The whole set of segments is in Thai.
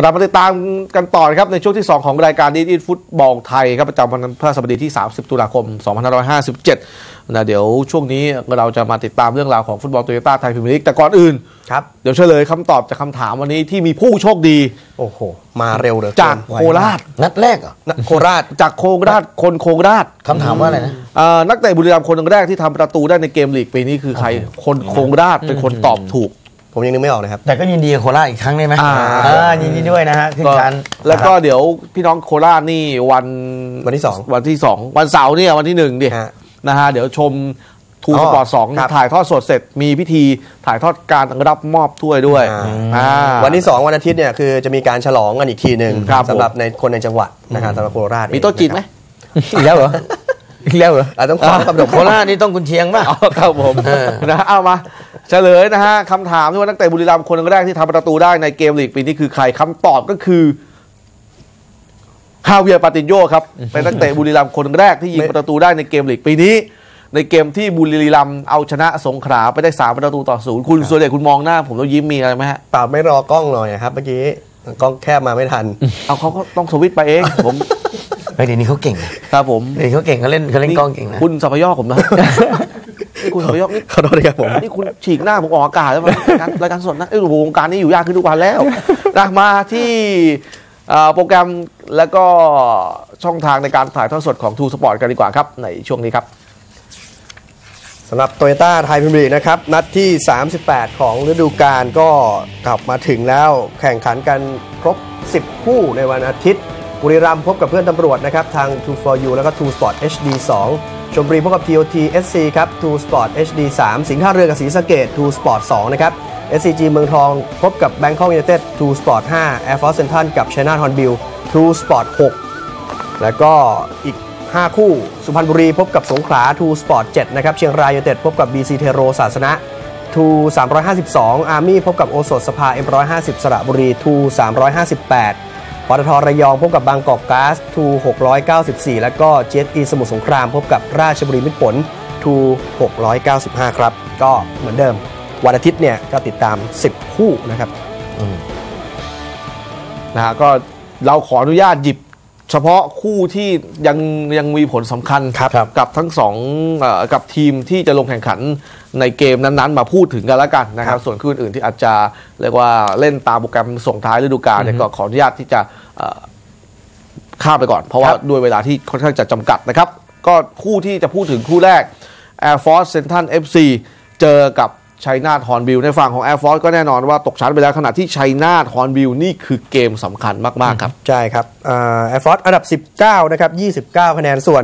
กลับมาติดตามกันต่อนะครับในช่วงที่ 2 ของรายการดีดีฟุตบอลไทยครับประจำวันพฤหัสบดีที่ 30 ตุลาคม 2557นะเดี๋ยวช่วงนี้เราจะมาติดตามเรื่องราวของฟุตบอลโตโยต้าไทยพรีเมียร์ลีกแต่ก่อนอื่นครับเดี๋ยวเฉลยคำตอบจากคำถามวันนี้ที่มีผู้โชคดี โอ้โห มาเร็วเหลือจากโคราชนัดแรกเหรอนะโคราชจากโคราชคนโคราชคำถามว่าอะไรนะเอ่อนักเตะบุรีรัมย์คนแรกที่ทำประตูได้ในเกมลีกปีนี้คือใครคนโคราชเป็นคนตอบถูก ผมยังนึกไม่ออกเลยครับ แต่ก็ยินดีกับโคราชอีกครั้งได้ไหมอ่าอ่ายินดีด้วยนะฮะขึ้นก็การแล้วก็เดี๋ยวพี่น้องโคราชนี่วันวันที่สองวันที่สองวันเสาร์เนี่ยวันที่หนึ่งดิฮะนะฮะเดี๋ยวชมทูอ๋สอปอร์ตสองครับถ่ายทอดสดเสร็จมีพิธีถ่ายทอดการรับมอบถ้วยด้วยอ่าอ่าวันที่ 2 วันอาทิตย์เนี่ยคือจะมีการฉลองกันอีกทีหนึ่งครับสำหรับในคนในจังหวัดนะครับสำหรับโคราชมีโต๊ะจีนไหมอีกแล้วเหรอ อีกแล้วเหรออาจต้องขอกับดกโคราชนี่ต้องคุณเชียงป่ะอ๋อครับผมเออนะเอามาเฉลยนะฮะคำถามที่ว่านักเตะบุรีรัมย์คนแรกที่ทำประตูได้ในเกมลีกปีนี้คือใครคำตอบก็คือฮาเวียร์ปาตินโยครับเป็นนักเตะบุรีรัมย์คนแรกที่ยิงประตูได้ในเกมลีกปีนี้ ในเกมที่บุรีรัมย์เอาชนะสงขลาไปได้สามประตูต่อศูนย์คุณส่วนใหญ่คุณมองหน้า ผมแล้วยิ้มมีอะไรไหมฮะเปล่าไม่รอกล้องหน่อยครับเมื่อกี้ กล้องแคบมาไม่ทัน เอาเขาก็ต้องสวิตช์ไปเองผมเฮ้ยเดี๋ยวนี้เขาเก่งนะครับผมเดี๋ยวนี้เขาเก่งเขาเล่นเขาเล่นกล้องเก่งนะคุณสัพยอกผมนะนี่คุณสัพยอกนี่ขอโทษนะครับผมนี่คุณฉีกหน้าผมออกอากาศแล้วมั้ยรายการรายการสดนะไอ้ยโอ้โหวงการนี้อยู่ยากขึ้นทุกวันแล้วนะมาที่เอ่อโปรแกรมแล้วก็ช่องทางในการถ่ายทอดสดของทรูสปอร์ตกันดีกว่าครับ ในช่วงนี้ครับ สำหรับโตโยต้าไทยพรีเมียร์ลีกนะครับ นัดที่ 38 ของฤดูกาลก็กลับมาถึงแล้วแข่งขันกันครบ 10 คู่ในวันอาทิตย์ บุรีรัมย์พบกับเพื่อนตำรวจนะครับ ทาง2 for you แล้วก็2 sport hd 2 ชมบุรีพบกับ TOT SC ครับ2 sport hd 3 สิงห์ท่าเรือกับศรีสะเกด2 sport 2 นะครับ SCG เมืองทองพบกับ Bangkok United 2 sport 5 Air Force Central กับ China Hornbill 2 sport 6 แล้วก็อีก 5 คู่ สุพรรณบุรีพบกับสงขลาทูสปอร์ต7นะครับ เชียงรายยูเต็ดพบกับ BC เทโรศาสนะทู352 อาร์มี่พบกับโอสถสภา M150 สระบุรีทู358ปตทระยองพบกับบางกอกก๊าซทู694 แล้วก็เจ e สมุทรสงครามพบกับราชบุรีมิตรผลทู695 ครับ ก็เหมือนเดิม วันอาทิตย์เนี่ยก็ติดตาม 10 คู่นะครับนะฮะก็เราขออนุญาตหยิบ เฉพาะคู่ที่ยังยังมีผลสำคัญครับ กับทั้งสองเอ่อกับทีมที่จะลงแข่งขันในเกมนั้นๆ มาพูดถึงกันแล้วกันนะครับ ส่วนคู่อื่นๆที่อาจจะเรียกว่าเล่นตามโปรแกรมส่งท้ายฤดูกาลเนี่ยก็ขออนุญาตที่จะเอ่อข้ามไปก่อน เพราะว่าครับด้วยเวลาที่ค่อนข้างจะจำกัดนะครับ ก็คู่ที่จะพูดถึงคู่แรก Air Force Central FC เจอกับ ชัยนาทฮอร์นบิลในฝั่งของ Air Force ก็แน่นอนว่าตกชั้นไปแล้วขณะที่ชัยนาทฮอร์นบิลนี่คือเกมสำคัญมาก ๆ ครับ ใช่ครับAir Force อันดับ 19 นะครับ 29 คะแนนส่วน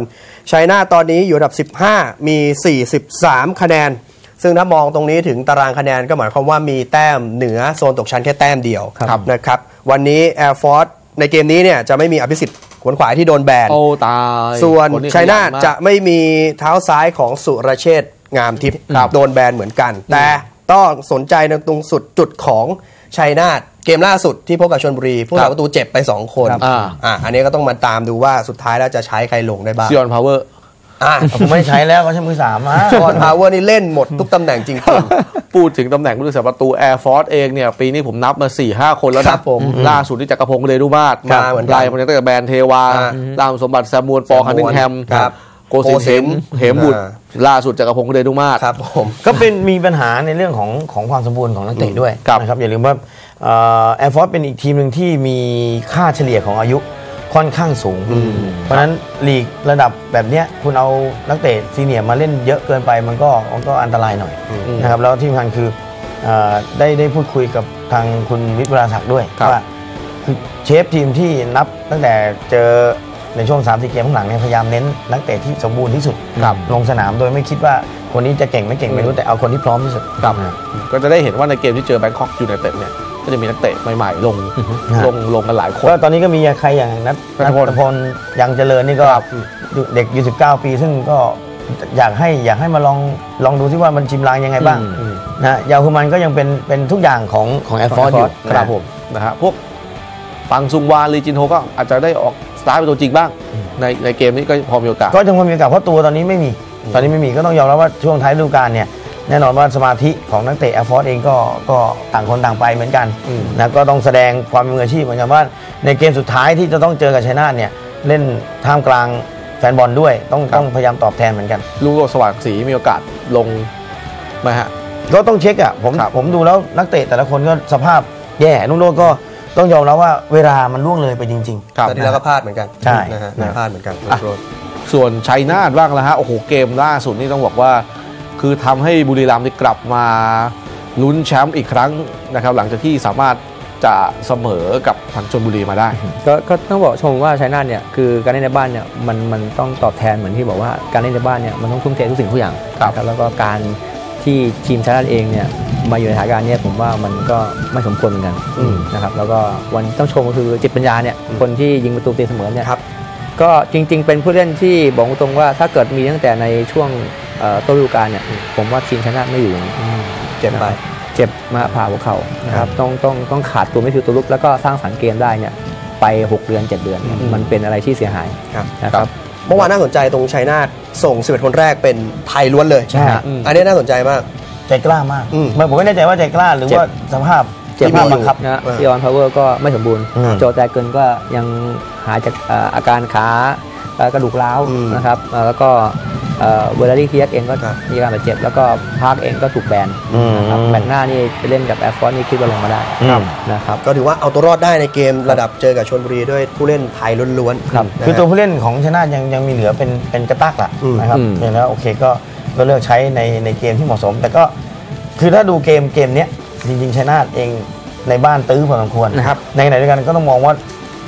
ชัยนาทตอนนี้อยู่อันดับ 15 มี 43 คะแนน ซึ่งถ้ามองตรงนี้ถึงตารางคะแนนก็หมายความว่ามีแต้มเหนือโซนตกชั้นแค่แต้มเดียวครับนะครับวันนี้ Air Force ในเกมนี้เนี่ยจะไม่มีอภิสิทธิ์ขวนขวายที่โดนแบนโอ้ตายส่วนคชัยนาทขมกจะไม่มีเท้าซ้ายของสุรเชษฐ์ งามทิพย์ครับโดนแบนเหมือนกัน แต่ต้องสนใจในตรงสุดจุดของชัยนาทเกมล่าสุดที่พบกับชนบุรีผู้ครัสาบประตูเจ็บไป 2 คนครับอ่าอะอันนี้ก็ต้องมาตามดูว่าสุดท้ายแล้วจะใช้ใครลงได้บ้างซิออนพาวเวอร์อะผมไม่ใช้แล้วเขาใช้มือสามมาก่อนพาวเวอร์นี่เล่นหมดทุกตำแหน่งจริงพูดถึงตำแหน่งผู้รักษาประตู Air Force เองเนี่ยปีนี้ผมนับมา4 5คนแล้วครันะบผมล่าสุดที่จักรพงศ์เรนุมาศครับเหมือนกันไล่มาตั้งแต่แบรนด์เทวาอ่าตามสมบัติแซมมวนปอคันนิงแฮมครับโกสินโกสินเหมเหมบุตรอ่าล่าสุดจักรพงศ์เรนุมาศๆครับผมก็เป็นมีปัญหาในเรื่องของของความสมบูรณ์ของนักเตะด้วยครับนะครับอย่าลืมว่า Air Force เป็นอีกทีมหนึ่งที่มีค่าเฉลี่ยของอายุค่อนข้างสูง เพราะฉะนั้นลีกระดับแบบเนี้ยคุณเอานักเตะ senior มาเล่นเยอะเกินไปมันก็มันก็อันตรายหน่อยนะครับแล้วที่สำคัญคือเอ่อได้ได้พูดคุยกับทางคุณวิทย์วราศักดิ์ด้วยครับว่าคือเชฟทีมที่นับตั้งแต่เจอ ในช่วง 3 4 เกมข้างหลังเนี่ยพยายามเน้นนักเตะที่สมบูรณ์ที่สุดครับลงสนามโดยไม่คิดว่าคนนี้จะเก่งไม่เก่งไม่รู้แต่เอาคนที่พร้อมที่สุดครับนะก็จะได้เห็นว่าในเกมที่เจอ Bangkok United เนี่ยก็จะมีนักเตะใหม่ๆ ลงฮะลงลงกันหลายคนก็ตอนนี้ก็มีใครอย่างนัทนันัททพลพลยังเจริญนี่ก็เด็กอยู่19 ปี ซึ่งก็อยากให้อยากให้มาลองลองดูที่ว่ามันชิมลางยังไงบ้างอืมนะฮะยาวคือมันก็ยังเป็นเป็นทุกอย่างของของ Air Force อยู่ครับผมนะฮะพวก ฟังซุงวาลีจินโฮก็อาจจะได้ออกสตาร์ทเป็นตัวจริงบ้าง ในในเกมนี้ก็พอมีโอกาสก็ยังคงมีโอกาสเพราะตัวตอนนี้ไม่มี ตอนนี้ไม่มีก็ต้องยอมรับว่าช่วงท้ายฤดูกาลเนี่ยแน่นอนว่าสมาธิของนักเตะ Air Force เองก็ก็ต่างคนต่างไปเหมือนกันนะก็ต้องแสดงความเป็นมืออาชีพเหมือนกันว่าในเกมสุดท้ายที่จะต้องเจอกับชัยนาทเนี่ยเล่นท่ามกลางแฟนบอลด้วย ต้องต้องพยายามตอบแทนเหมือนกันลุงโรจน์สว่างศรีมีโอกาสลงไหมฮะก็ต้องเช็คอะผมครับผมดูแล้วนักเตะแต่ละคนก็สภาพแย่นุ่นโรจน์ก็ ต้องยอมรับว่าเวลามันล่วงเลยไปจริงครับแต่ที่แล้วก็พลาดเหมือนกันใช่นะฮะนะ พลาดเหมือนกันอะส่วนชัยนาทบ้างแล้วฮะโอ้โหเกมล่าสุดนี่ต้องบอกว่า คือทำให้บุรีรัมย์นี่กลับมาลุ้นแชมป์อีกครั้งนะครับ หลังจากที่สามารถจะเสมอกับทางชนบุรีมาได้ ก็ก็ต้องบอกชมว่าชัยนาทเนี่ยคือการเล่นในบ้านเนี่ยมันมันต้องตอบแทนเหมือนที่บอกว่าการเล่นในบ้านเนี่ยมันต้องทุ่มเททุกสิ่งทุกอย่างครับ นะแล้วก็การ ที่ทีมชัยนาทเองเนี่ยมาอยู่ในสถานการณ์เนี้ผมว่ามันก็ไม่สมควรเหมือนกันอืมนะครับแล้วก็วันต้องชมก็คือจิตปัญญาเนี่ยคนที่ยิงประตูตีเสมอเนี่ยครับก็จริง ๆ เป็นผู้เล่นที่บอกตรงๆว่าถ้าเกิดมีตั้งแต่ในช่วงเอ่อต้นฤดูกาลเนี่ยผมว่าทีมชัยนาทไม่อยู่อย่างนี้เจ็บไปเจ็บมาผ่าหัวเข่านะครับต้องต้องต้องขาดตัวไม่คือตัวลุกแล้วก็สร้างสรรค์เกมได้เนี่ยไป 6 เดือน 7 เดือนเนี่ยอืมมันเป็นอะไรที่เสียหายครับนะครับ เมื่อวานน่าสนใจตรงชัยนาทส่ง 11 คนแรกเป็นไทยล้วนเลยใช่อืมอันนี้น่าสนใจมากๆใจกล้ามากอืมไม่ผมไม่แน่ใจว่าใจกล้าหรือเจ็บว่าสภาพเจ็บ ที่มีมากอยู่บังคับ นะเออ ซีออนพาวเวอร์ก็ไม่สมบูรณ์ อืม โจแต่เกินก็ยังหายจากเอ่ออาการขาเอ่อกระดูกร้าวอืมนะครับเอ่อแล้วก็ เวลารี่เคียกเองก็ครับมีการบาดเจ็บ แล้วก็พาร์คเองก็ถูกแบนอืมนะครับแมตช์หน้านี่ไปเล่นกับแอร์ฟอร์นี่คิดว่าลงมาได้ครับนะครับก็ถือว่าเอาตัวรอดได้ในเกมระดับเจอกับชนบุรีด้วยผู้เล่นไทยล้วนๆครับนะฮะคือตัวผู้เล่นของชยนาทยังยังมีเหลือเป็นเป็นกระตักละอืมนะครับอืมเพียงแล้วโอเคก็ก็เลือกใช้ในในเกมที่เหมาะสม แต่ก็คือถ้าดูเกมเกมเนี้ยจริงๆชัยนาทเองในบ้านตื้อพอสมควรนะครับในขณะเดียวกันก็ต้องมองว่า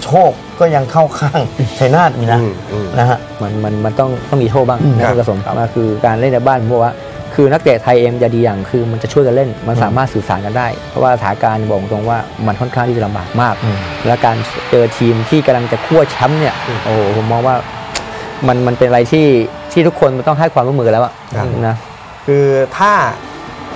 โชคก็ยังเข้าข้างชัยนาทอยู่นะอืมอืมนะฮะมันมันมันต้องต้องมีโทษบ้างอืมนะครับคุณกระสมมาคือการเล่นในบ้านผมบอกว่า คือนักเตะไทยเองจะดีอย่างคือมันจะช่วยกันเล่น มันสามารถสื่อสารกันได้ เพราะว่าสถานการณ์บอกตรงว่ามันค่อนข้างที่จะลำบากมากอืมและการเจอทีมที่กำลังจะคั่วแชมป์เนี่ยโอ้โหผมมองว่ามันมันเป็นอะไรที่ที่ทุกคนมันต้องให้ความร่วมมือกันแล้วอะครับนะคือถ้า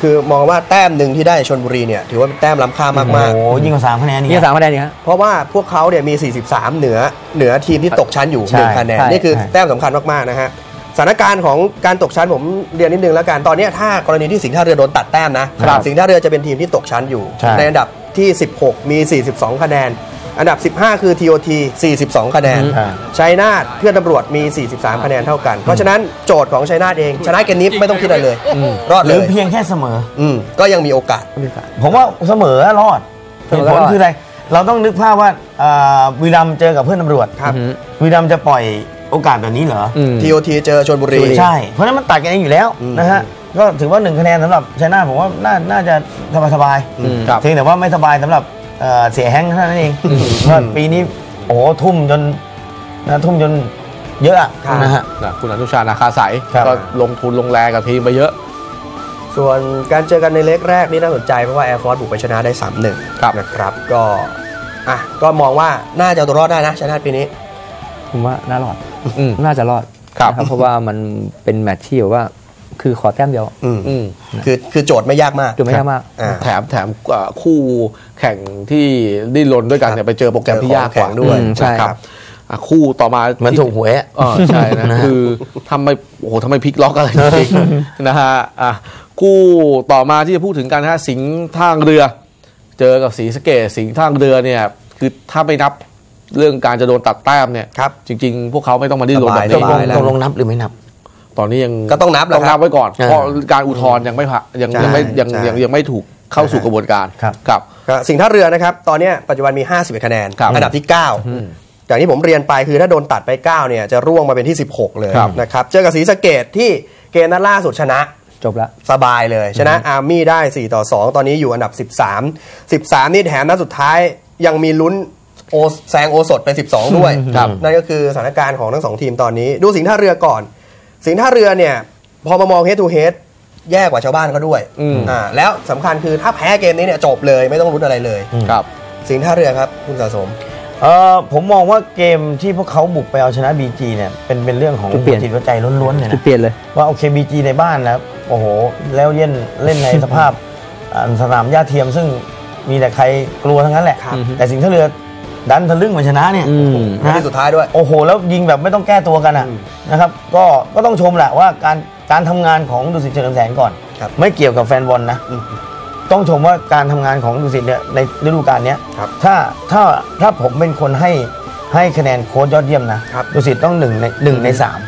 คือมองว่าแต้มหนึ่งที่ได้ชนบุรีเนี่ยถือว่าเป็นแต้มล้ำค่ามากโอ้โหยิ่งกว่าสามคะแนนนี่นี่สามคะแนนนี่ฮะ ๆ เพราะว่าพวกเขาเนี่ยมี 43 เหนือเหนือทีมที่ตกชั้นอยู่ใช่หนึ่งคะแนนใช่นี่คือใช่ แต้มสำคัญมากๆนะฮะสถานการณ์ของการตกชั้นผมเรียนนิดนึงแล้วกันตอนเนี้ยถ้ากรณีที่สิงห์ท่าเรือโดนตัดแต้มนะครับสิงห์ท่าเรือจะเป็นทีมที่ตกชั้นอยู่ ใช่ ในอันดับที่ 16 มี 42 คะแนน อันดับ 15 คือ TOT 42 คะแนนอ่าชัยนาทเพื่อนตำรวจมี 43 คะแนนเท่ากัน เพราะฉะนั้นโจทย์ของชัยนาทเอง ชนะเกมนี้ไม่ต้องคิดอะไรเลย รอดหเลรือยเพียงแค่เสมอ อืมก็ยังมีโอกาส ผมว่าเสมอรอดเสเหมอตุก็ผรลอดคืออะไร เราต้องนึกภาพว่าอ่าวีรัมย์เจอกับเพื่อนตำรวจครับอืมวีรัมย์จะปล่อยโอกาสแบบนี้เหรออืม TOT เจอชนบุรี ใช่ เพราะฉะนั้นมันตัดกันเองอยู่แล้วอืมนะฮะ ก็ถือว่าหนึ่งคะแนนสำหรับชัยนาทผมว่าน่าน่าจะสบายสบายๆอืมครับ เพียงแต่ว่าไม่สบายสำหรับ เอ่อเสียแฮงค์เท่านั้นเองเพราะปีนี้โอ้โหทุ่มจนนะทุ่มจนเยอะอะครับนะฮะ นะคุณอนุชานาคาใสครับ ก็ลงทุนลงแรงกับทีมไปเยอะส่วนการเจอกันในเล็กแรกนี่น่าสนใจเพราะว่า Air Force บุกไปชนะได้ 3-1 ครับนะครับก็อะก็มองว่าน่าจะเอาตัวรอดได้นะชัยนาทปีนี้ ผมว่าน่ารอด อืม น่าจะรอดครับ นะเพราะว่ามันเป็นแมตช์ที่แบบว่า คือขอแต้มเดียว อืมอืมคือคือโจทย์ไม่ยากมากจุดไม่ยากมากอ่าแถมแถมเอ่อคู่แข่งที่ดิ้นรนด้วยกันเนี่ยไปเจอโปรแกรมที่ยากกว่าเจอของแข็งด้วยอืมใช่นะครับอะคู่ต่อมาเหมือนถูกหวยอะเออใช่นะนะฮะคือทำไมโอ้โหทำไมพลิกล็อกอะไรจริงๆนะฮะอะคู่ต่อมาที่จะพูดถึงกันนะฮะสิงห์ท่างเรือ เจอกับสีสะเกดสิงห์ท่างเรือเนี่ย คือถ้าไม่นับเรื่องการจะโดนตัดแต้มเนี่ยครับจริง ๆ พวกเขาไม่ต้องมาดิ้นรนแบบตนี้กลงสบายแล้วตกลงนับหรือไม่นับ ตอนนี้ยังก็ต้องนับแหละต้องนับไว้ก่อนอ่าเพราะการอุทธรณ์ยังไม่ผ่ายังใช่ยังไม่ยังใช่ยังยังไม่ถูกเข้าสู่กระบวนการครับครับก็สิงห์ท่าเรือนะครับ ตอนเนี้ยปัจจุบันมี 51 คะแนนครับอันดับที่ 9อย่างที่ผมเรียนไปคือถ้าโดนตัดไป 9 เนี่ยจะร่วงมาเป็นที่ 16 เลยครับนะครับเจอกับศรีสะเกดที่เกมนัดล่าสุดชนะจบละสบายเลย ชนะอาร์มี่ได้ 4 ต่อ 2 ตอนนี้อยู่อันดับ 13 13 นี่แถมนัดสุดท้ายยังมีลุ้นโอแซงโอสดเป็น 12 ด้วยครับนั่นก็คือสถานการณ์ของทั้งสองทีมตอนนี้ ดูสิงห์ท่าเรือก่อน สิงห์ท่าเรือเนี่ยพอมามอง head to head แย่กว่าชาวบ้านเขาด้วยอืมอ่าแล้วสำคัญคือถ้าแพ้เกมนี้เนี่ยจบเลยไม่ต้องลุ้นอะไรเลยครับ สิงห์ท่าเรือครับคุณสะสมเออผมมองว่าเกมที่พวกเขาบุกไปเอาชนะบีจีเนี่ยเป็นเป็นเรื่องของจุดเปลี่ยนจิตหัวใจล้วนๆเลยจุดนะเปลี่ยนเลยว่าโอเคบีจีในบ้านแล้วโอ้โห แล้วเล่นเล่นในสภาพอ่าสนามหญ้าเทียมซึ่งมีแต่ใครกลัวทั้งนั้นแหละครับแต่สิงห์ท่าเรือ ดันทะลึ่งมาชนะเนี่ยอืมนานะทีสุดท้ายด้วย โอ้โห แล้วยิงแบบไม่ต้องแก้ตัวกันอะอืมนะครับก็ก็ต้องชมแหละว่าการการทำงานของดุสิตเฉลิมแสนก่อนครับไม่เกี่ยวกับแฟนบอลนะอืมต้องชมว่าการทำงานของดุสิตเนี่ยในฤดูกาลเนี้ยครับถ้าถ้าถ้าผมเป็นคนให้ให้คะแนนโค้ชยอดเยี่ยมนะครับดุสิตต้องหนึ่งในหนึ่งในสาม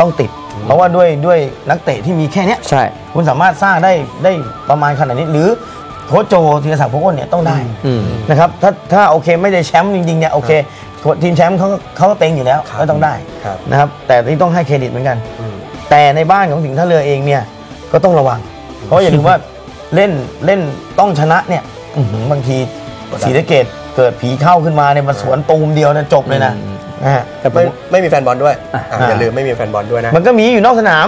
ต้องติด เพราะว่าด้วยด้วยนักเตะที่มีแค่เนี้ยใช่ คุณสามารถสร้างได้ได้ประมาณขนาดนี้หรือ โค้ชโจธีรศักดิ์พงศ์อ้นเนี่ยต้องได้อืมนะครับถ้าถ้าโอเคไม่ได้แชมป์จริงๆเนี่ยโอเคทีมแชมป์เขาเขาก็เต็งอยู่แล้วครับก็ต้องได้ครับนะครับแต่นี่ต้องให้เครดิตเหมือนกันอืมแต่ในบ้านของสิงห์ท่าเรือเองเนี่ยก็ต้องระวัง เพราะอย่าลืมว่าเล่นเล่นต้องชนะเนี่ยอื้อหือบางทีศรีสะเกดเกิดผีเข้าขึ้นมาเนี่ยมันสวนตูมเดียวเนี่ยจบเลยนะ นะฮะแต่ผไม่มไม่มีแฟนบอลด้วยอะอ่าอย่าลืมไม่มีแฟนบอลด้วยนะ มันก็มีอยู่นอกสนาม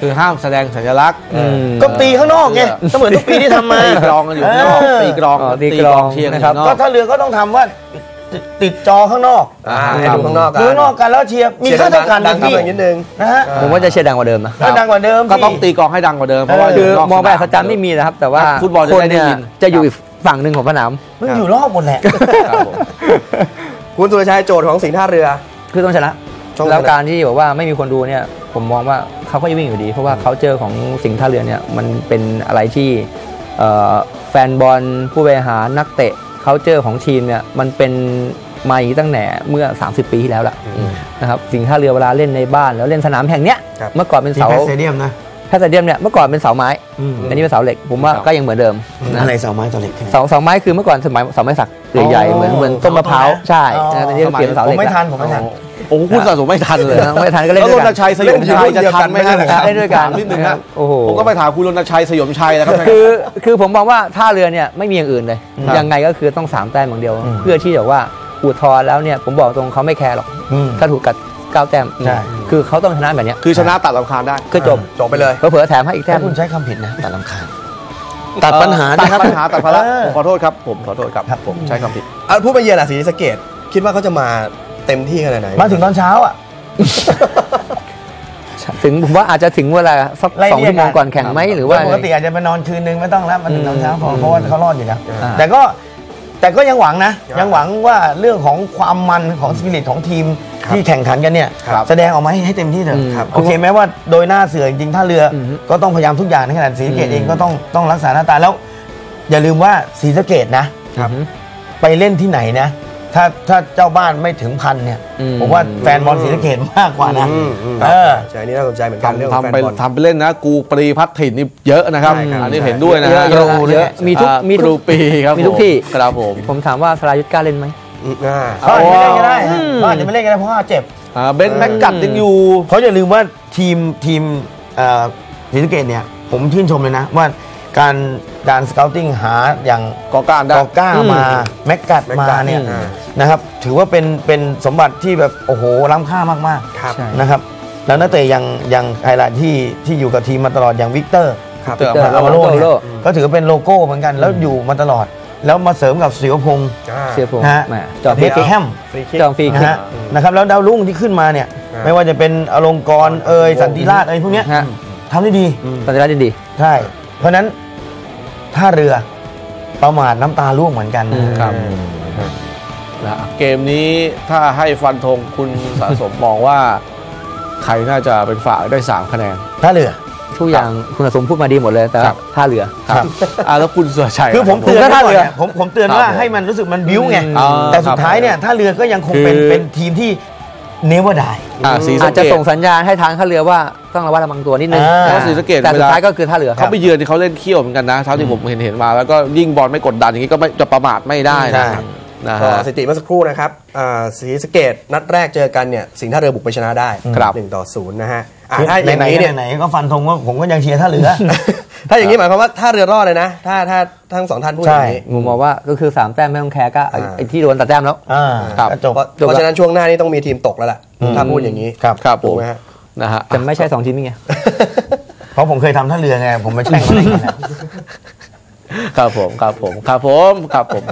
คือห้ามแสดงสัญลักษณ์อืมก็ตีข้างนอกไงก็เหมือนทุกปีที่ทำมาตีกลองกันอยู่ข้างนอกเออตีกลองอ๋อตีกลอง เชียร์กันอนะครับยู่ข้างนก็อกถ้าเรือก็ต้องทำว่าติดติดจอข้างนอกอ่าให้ดูข้างนอกกันดูข้างนอกกันแล้วเชียร์มีเชียร์ค่าเท่ากันดันะงๆพี่ดังๆนิดนึง นะฮะผมว่าจะเชียร์ดังกว่าเดิมนะก็ดังกว่าเดิมก็ต้องพี่ตีกลองให้ดังกว่าเดิมเพราะว่าคืออยู่นกมองแบบสนามสจันไม่มีนะครับ แต่ว่าฟุตบอลจะคนได้เนี่ยได้ยิน จะอยู่อีกฝั่งหนึ่งของสนาม มันอยู่รอบหมดแหละ ครับผม คุณสุรชัยโจทย์ของสิงห์ท่าเรือ คือต้องชนะต้องชนะ แล้วการที่บอกว่าไม่มีคนดูเนี่ย ผมมองว่าเขาก็ยังวิ่งอยู่ดี เพราะว่าเขาเจอของสิงห์ท่าเรือเนี่ยมันเป็นอะไรที่เอ่อแฟนบอลผู้บริหารนักเตะเขาเจอของทีมเนี่ยมันเป็นมาอย่างนี้ตั้งแต่เมื่อ 30 ปีที่แล้วล่ะนะครับสิงห์ท่าเรือเวลาเล่นในบ้านแล้วเล่นสนามแห่งเนี้ยครับ เมื่อก่อนเป็นที่เสา แพสเซเดียมนะ แพทย์สเตเดียมเนี่ยเมื่อก่อนเป็นเสาไม้อืมอันนี้เป็นเสาเหล็ก ผมว่าก็ยังเหมือนเดิมนะอะไรเสาไม้ตัวเล็กเสาเสาไม้คือเมื่อก่อนสมัยเสาไม้สักใหญ่ๆเหมือนเหมือนต้นมะพร้าวใช่นะตอนนี้เปลี่ยนเป็นเสาผเหล็มกไม่ละทันผมไม่ทันโอ้โหคุณสะสมไม่ทันเลยเออไม่ทันก็เล่นแล้วด้รวยกัณนชัยสยมชัยจะทันไหมครับเล่นด้วยกันถามนิดนึงครันะบโอ้โหผมก็ไปถามคุณรณชัยสยมชัยนะครับคือคือผมมองว่าท่าเรือเนี่ยไม่มีอย่างอื่นเลยครับยังไงก็คือต้องสามแต้มอย่างเดียวอืมเพื่อที่จะว่าอุทธรณ์แล้วเนี่ยผมบอกตรงเขาไม่แคร์หรอกอืมถ้าถูกกัด เก้าแต้มใช่ คือเขาต้องชนะแบบเนี้ยคือชนะตัดลำคาญได้คือจบจบไปเลย เผลอๆแถมให้อีกแต้แต่มคุณใช้คำผิดนะตัดลำคาญตัดปัญหาตัดนะครับปัญหาตัดภาระเออผมขอโทษครับผมขอโทษครับครับผมใช้คำผิดอะพูดมาเยือนอะศรีสะเกดคิดว่าเขาจะมาเต็มที่ขนาดไหนมาถึงตอนเช้าอะถึงผมว่าอาจจะถึงเวลาสักไล่สองเลี่ยชั่วโมงก่อนแข่งไหมหรือว่าปกติอาจจะไปนอนคืนนึงไม่ต้องแล้วมาถึงตอนเช้าพอเพราะว่าเขารอดอยู่แล้วอ่าแต่ก็ แต่ก็ยังหวังนะ ยังหวังว่าเรื่องของความมันของสปิริตของทีมที่แข่งขันกันเนี่ยครับแสดงออกมาให้ให้เต็มที่เถอือะมครับโอเคแม้ว่าโดยหน้าเสือจริงๆถ้าเรืออมก็ต้องพยายามทุกอย่างในขณะศรีสะเกดอืมเองก็ต้องต้องรักษาหน้าตาแล้ว อย่าลืมว่าศรีสะเกดนะครับไปเล่นที่ไหนนะ ถ้าถ้าเจ้าบ้านไม่ถึงพันเนี่ยอืมผมว่าแฟนบอลศรีสะเกดมากกว่านะอืมอืมเออใช่อันนี่น่าสนใจเหมือนกันเรื่องทำของแฟนทำไปบอลทำไปเล่นนะ กูปรีพัดถิ่นนี่เยอะนะครับใช่ครับอันนี้เห็นด้วยนะเยอะฮะเยอะเยอะมีทุกอ่ามีปทุรูกปีครับมีทุกที่ผครับผมผมถามว่าสรายุทธกล้าเล่นไหมอืมอ่าเขาอาจจะไม่เล่นก็ได้อืมเขาอาจจะไม่เล่นก็ได้เพราะว่าเจ็บอ่าเบนแม็กกัดยังอยู่เพราะอย่าลืมว่าทีมทีมเอ่อศรีสะเกดเนี่ยผมชื่นชมเลยนะว่าการ การสเกลติ้งหาอย่างกอการได้กอก้ามาอืมแม็กกัดแม็กมากัดเนี่ยอ่านะครับถือว่าเป็นเป็นสมบัติที่แบบโอ้โหล้ำค่ามากครับใช่ๆนะครับแล้วนักเตะอย่างอย่างไฮไลท์ที่ที่อยู่กับทีมมาตลอดอย่างวิกเตอร์ครับเตอร์อามามาโลโลโลเนี่ยก็ถือว่าเป็นโลโก้เหมือนกันแล้วอยู่มาตลอด แล้วมาเสริมกับศิวพงศ์อ่าเสียผมนะฮะแหมจอดเบฟรีคคิกแฮมฟรีคิกจอดฟรีนะคิกฮะนะครับแล้วดาวรุ่งที่ขึ้นมาเนี่ยอ่าไม่ว่าจะเป็นอลงกรณ์เอยสันติราชเอยพวกเนี้ยฮะทำได้ดีตอนนี้ได้ดี ใช่ เพราะฉะนั้น ท่าเรือประมาทน้ำตาร่วงเหมือนกันอืมครับนะเกมนี้ถ้าให้ฟันธงคุณสะสมมองว่า ใครน่าจะเป็นฝ่ายได้ 3 คะแนน ท่าเรือ ทุกอย่างคุณสมพูดมาดีหมดเลยแต่ครับ ท่าเรือ ครับอ่าแล้วคุณสุรชัยคือผมรับเตือนผมก็ไว้ท่าก่อนเรือเนี่ยผมผมเตือนว่าครับผมให้มันรู้สึกมันบิ้วไง อ่าแต่สุดท้ายเนี่ยท่าเรือก็ยังคงเป็นคือ เป็นทีมที่ เนวดายอ่าสีอาสะจเกจะดส่งสัญญาณให้ทางท่าเรือว่าต้องระวัดระวังตัวนิดนึงอ่า เพราะศรีสะเกษแต่สุดท้ายเวลาก็คือท่าเรือเขาไปเยือนที่เขาเล่นเขี้ยวเหมือนกันนะเท่าที่ผมเห็นเห็นมาแล้วก็ยิ่งบอลไม่กดดันอย่างนี้ก็ไม่จะประมาทไม่ได้นะครับนะก็ฮะ สถิติเมื่อสักครู่นะครับอ่าศรีสะเกดนัดแรกเจอกันเนี่ยสิงห์ท่าเรือบุกไปชนะได้ครับ หนึ่งต่อศูนย์นะฮะอ่าถ้าอย่างไหนนี้เนี่ยๆไหนๆก็ฟันธงว่าผมก็ยังเชียร์ท่าเรือ ถ้าอย่างนี้หมายความว่าท่าเรือรอดเลยนะ ถ้าถ้าทั้งสองท่านพูดอย่างนี้ผมมองว่าก็คือ3แต้มไม่ต้องแคร์ก็ไอ้อ่าไอ้ที่โดนตัดแต้มแล้วอ่าครับก็จบเพราะจบละเพราะฉะนั้นช่วงหน้านี้ต้องมีทีมตกแล้วล่ะถ้าพูดอย่างนี้ครับครับผถูกมไหมฮะนะฮะจะไม่ใช่2ทีมนี่ไงเพราะผมเคยทำท่าเรือไงผมไปแช่งเขาเล่นกันแล้วครับผมครับผมครับผมครับผม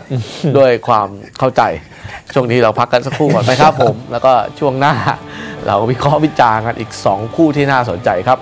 ด้วยความเข้าใจช่วงนี้เราพักกันสักครู่ก่อนไหมครับผม แล้วก็ช่วงหน้า เราวิเคราะห์วิจารณ์กันอีก 2 คู่ที่น่าสนใจครับ